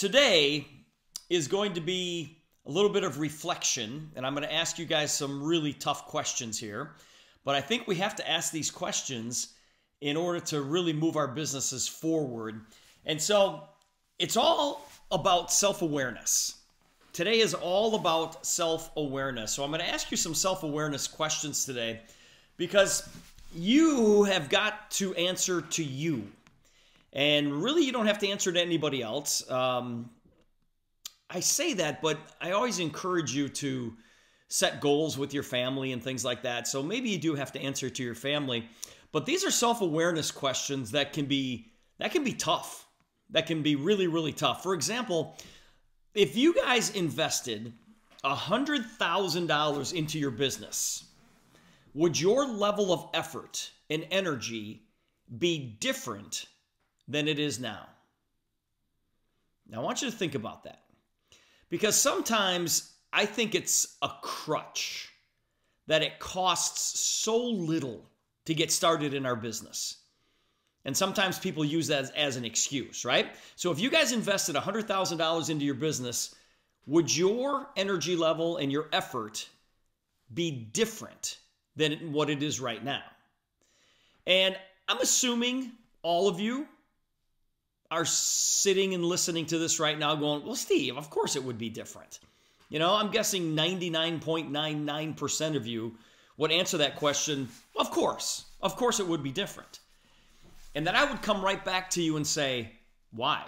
today is going to be a little bit of reflection, and I'm going to ask you guys some really tough questions here. But I think we have to ask these questions in order to really move our businesses forward. And so it's all about self awareness. Today is all about self awareness. So I'm going to ask you some self awareness questions today because you have got to answer to you. And really, you don't have to answer to anybody else. Um, I say that, but I always encourage you to set goals with your family and things like that. So maybe you do have to answer to your family. But these are self-awareness questions that can be that can be tough. That can be really, really tough. For example, if you guys invested $100,000 into your business, would your level of effort and energy be different than it is now? Now, I want you to think about that. Because sometimes I think it's a crutch that it costs so little to get started in our business. And sometimes people use that as, as an excuse, right? So if you guys invested $100,000 into your business, would your energy level and your effort be different than what it is right now? And I'm assuming all of you are sitting and listening to this right now going, well, Steve, of course it would be different. You know, I'm guessing 99.99% of you would answer that question, of course. Of course it would be different. And then I would come right back to you and say, why?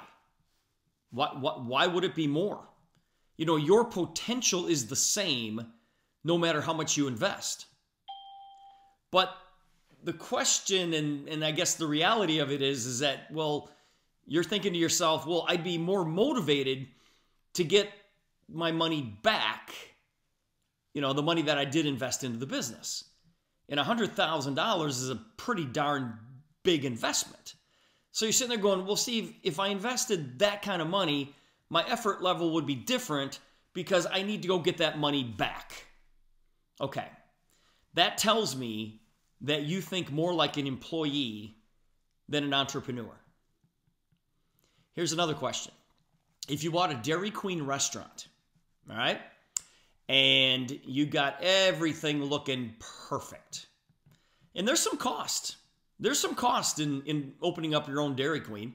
What, what, why would it be more? You know, your potential is the same no matter how much you invest. But the question and, and I guess the reality of it is, is that, well, you're thinking to yourself, well, I'd be more motivated to get my money back, you know, the money that I did invest into the business. And $100,000 is a pretty darn big investment. So you're sitting there going, well, Steve, if I invested that kind of money, my effort level would be different because I need to go get that money back. Okay. That tells me that you think more like an employee than an entrepreneur. Here's another question. If you bought a Dairy Queen restaurant, all right, and you got everything looking perfect, and there's some cost. There's some cost in, in opening up your own Dairy Queen.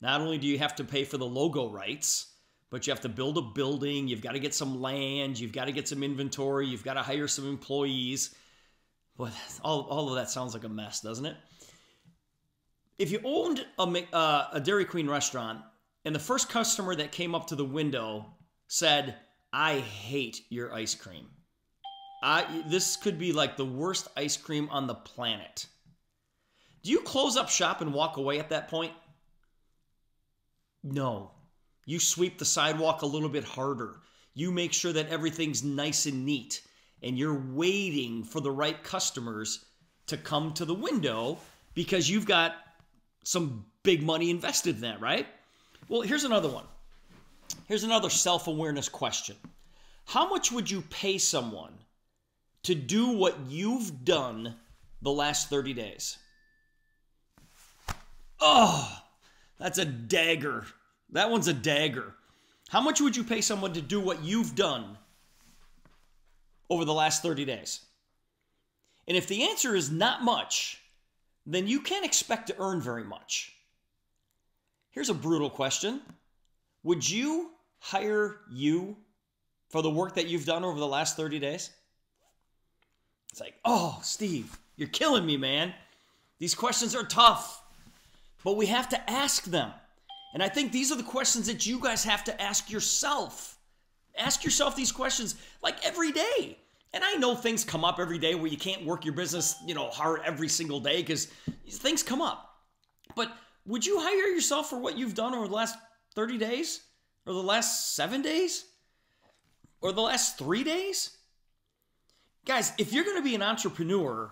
Not only do you have to pay for the logo rights, but you have to build a building, you've got to get some land, you've got to get some inventory, you've got to hire some employees. But all, all of that sounds like a mess, doesn't it? If you owned a, uh, a Dairy Queen restaurant and the first customer that came up to the window said, I hate your ice cream. I, this could be like the worst ice cream on the planet. Do you close up shop and walk away at that point? No. You sweep the sidewalk a little bit harder. You make sure that everything's nice and neat. And you're waiting for the right customers to come to the window because you've got some big money invested in that, right? Well, here's another one. Here's another self awareness question How much would you pay someone to do what you've done the last 30 days? Oh, that's a dagger. That one's a dagger. How much would you pay someone to do what you've done over the last 30 days? And if the answer is not much, then you can't expect to earn very much. Here's a brutal question Would you hire you for the work that you've done over the last 30 days? It's like, oh, Steve, you're killing me, man. These questions are tough, but we have to ask them. And I think these are the questions that you guys have to ask yourself. Ask yourself these questions like every day. And I know things come up every day where you can't work your business, you know, hard every single day because things come up. But would you hire yourself for what you've done over the last 30 days? Or the last seven days? Or the last three days? Guys, if you're going to be an entrepreneur,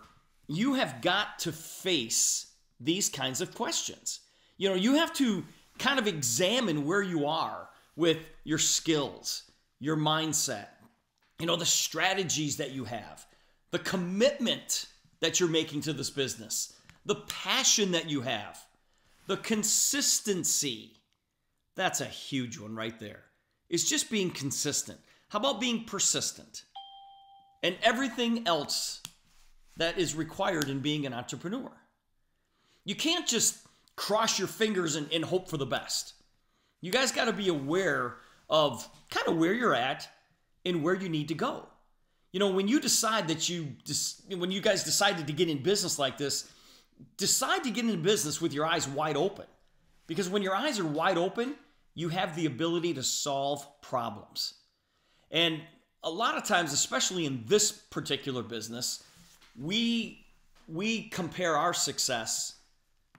you have got to face these kinds of questions. You know, you have to kind of examine where you are with your skills, your mindset, you know, the strategies that you have, the commitment that you're making to this business, the passion that you have, the consistency That's a huge one right there. It's just being consistent. How about being persistent? And everything else that is required in being an entrepreneur. You can't just cross your fingers and, and hope for the best. You guys got to be aware of kind of where you're at and where you need to go. You know, when you decide that you, when you guys decided to get in business like this, decide to get into business with your eyes wide open. Because when your eyes are wide open, you have the ability to solve problems. And a lot of times, especially in this particular business, we we compare our success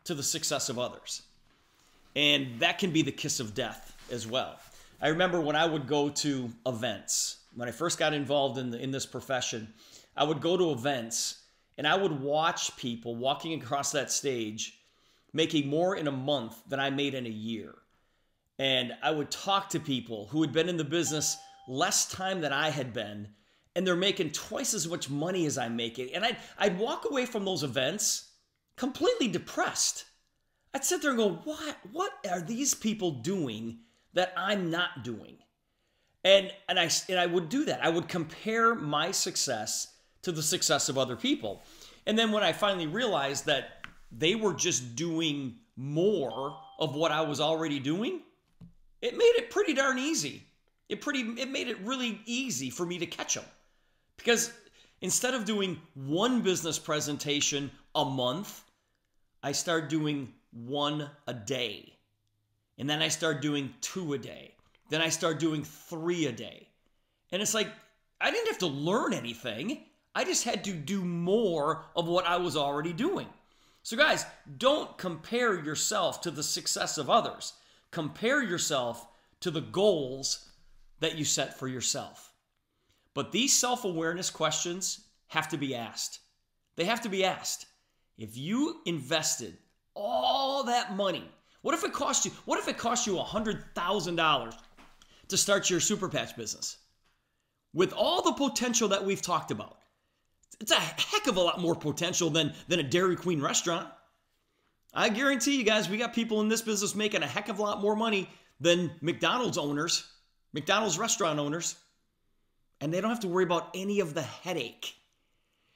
to the success of others. And that can be the kiss of death as well. I remember when I would go to events, when I first got involved in, the, in this profession, I would go to events and I would watch people walking across that stage making more in a month than I made in a year. And I would talk to people who had been in the business less time than I had been, and they're making twice as much money as I'm making. And I'd, I'd walk away from those events completely depressed. I'd sit there and go, what, what are these people doing that I'm not doing? And, and, I, and I would do that. I would compare my success to the success of other people. And then when I finally realized that they were just doing more of what I was already doing, it made it pretty darn easy. It pretty it made it really easy for me to catch them. Because instead of doing one business presentation a month, I start doing one a day. And then I start doing two a day. Then I start doing three a day. And it's like I didn't have to learn anything. I just had to do more of what I was already doing. So, guys, don't compare yourself to the success of others. Compare yourself to the goals that you set for yourself. But these self awareness questions have to be asked. They have to be asked. If you invested all that money, what if it cost you? What if it cost you $100,000 to start your super patch business? With all the potential that we've talked about, it's a heck of a lot more potential than, than a Dairy Queen restaurant. I guarantee you guys, we got people in this business making a heck of a lot more money than McDonald's owners, McDonald's restaurant owners, and they don't have to worry about any of the headache.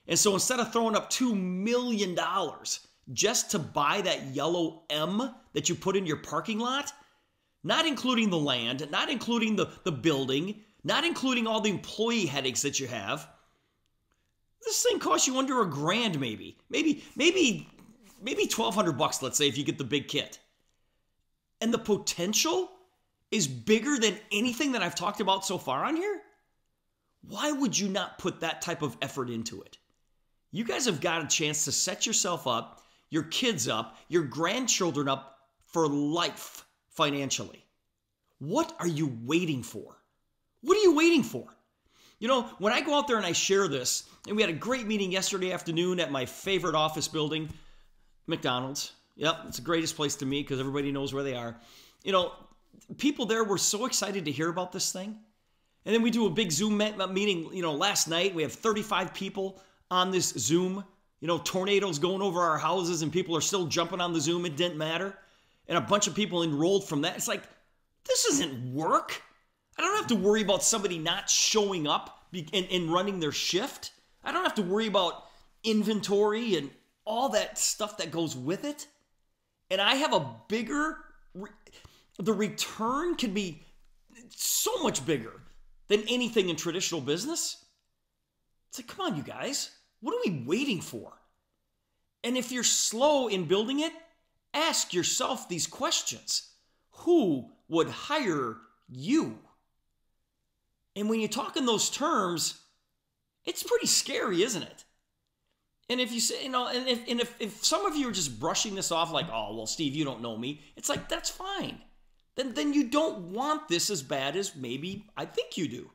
And so instead of throwing up $2 million just to buy that yellow M that you put in your parking lot, not including the land, not including the, the building, not including all the employee headaches that you have, this thing costs you under a grand maybe. Maybe, maybe maybe 1200 bucks let's say if you get the big kit. And the potential is bigger than anything that I've talked about so far on here? Why would you not put that type of effort into it? You guys have got a chance to set yourself up your kids up your grandchildren up for life financially what are you waiting for what are you waiting for you know, when I go out there and I share this, and we had a great meeting yesterday afternoon at my favorite office building, McDonald's. Yep, it's the greatest place to meet because everybody knows where they are. You know, people there were so excited to hear about this thing. And then we do a big Zoom uh, meeting, you know, last night. We have 35 people on this Zoom. You know, tornadoes going over our houses and people are still jumping on the Zoom. It didn't matter. And a bunch of people enrolled from that. It's like, this isn't work. I don't have to worry about somebody not showing up and, and running their shift. I don't have to worry about inventory and all that stuff that goes with it. And I have a bigger, the return can be so much bigger than anything in traditional business. It's like, come on, you guys, what are we waiting for? And if you're slow in building it, ask yourself these questions Who would hire you? And when you talk in those terms, it's pretty scary, isn't it? And if you say, you know, and if, and if, if some of you are just brushing this off like, oh, well, Steve, you don't know me, it's like, that's fine. Then, then you don't want this as bad as maybe I think you do.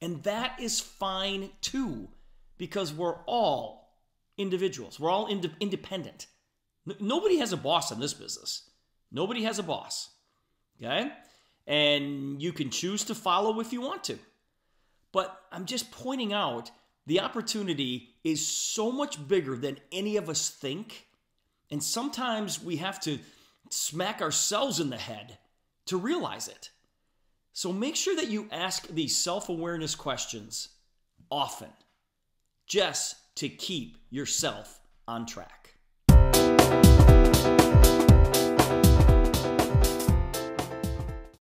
And that is fine too, because we're all individuals. We're all ind- independent. N- nobody has a boss in this business. Nobody has a boss. Okay? And you can choose to follow if you want to. But I'm just pointing out the opportunity is so much bigger than any of us think. And sometimes we have to smack ourselves in the head to realize it. So make sure that you ask these self awareness questions often, just to keep yourself on track you